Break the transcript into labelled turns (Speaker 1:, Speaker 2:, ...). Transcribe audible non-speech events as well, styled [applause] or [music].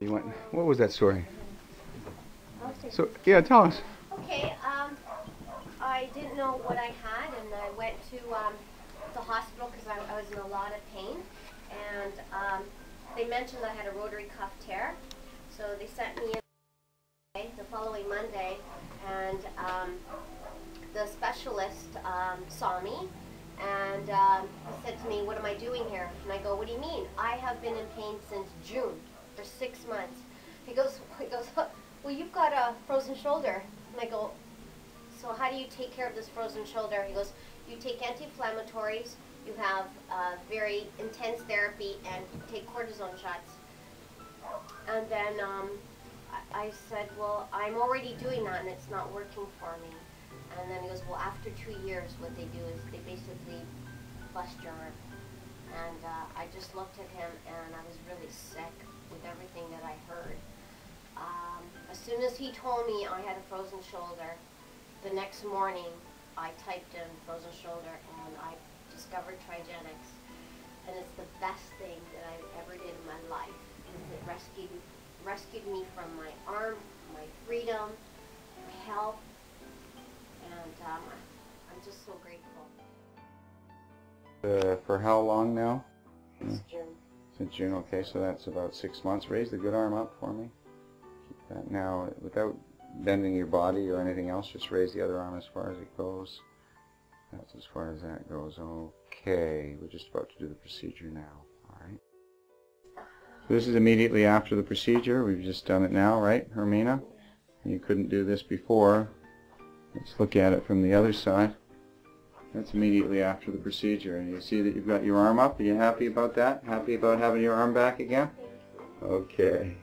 Speaker 1: You went, what was that story? So, yeah, tell us.
Speaker 2: Okay, um, I didn't know what I had, and I went to um, the hospital because I, I was in a lot of pain. And um, they mentioned I had a rotary cuff tear, so they sent me in the following Monday, and um, the specialist um, saw me. And um, he said to me, "What am I doing here?" And I go, "What do you mean? I have been in pain since June for six months." He goes, [laughs] "He goes, well, you've got a frozen shoulder." And I go, so how do you take care of this frozen shoulder? He goes, you take anti-inflammatories, you have uh, very intense therapy, and take cortisone shots. And then um, I, I said, well, I'm already doing that, and it's not working for me. And then he goes, well, after two years, what they do is they basically bust your arm. And uh, I just looked at him, and I was really sick everything that I heard. Um, as soon as he told me I had a frozen shoulder, the next morning I typed in frozen shoulder and I discovered Trigenics. And it's the best thing that I ever did in my life. It rescued, rescued me from my arm, my freedom, my health. And um, I'm just so grateful.
Speaker 1: Uh, for how long now?
Speaker 2: It's June.
Speaker 1: Since June, okay, so that's about six months. Raise the good arm up for me. Keep that now, without bending your body or anything else, just raise the other arm as far as it goes. That's as far as that goes. Okay, we're just about to do the procedure now. Alright. So this is immediately after the procedure. We've just done it now, right, Hermina? You couldn't do this before. Let's look at it from the other side. That's immediately after the procedure. And you see that you've got your arm up. Are you happy about that? Happy about having your arm back again? Okay.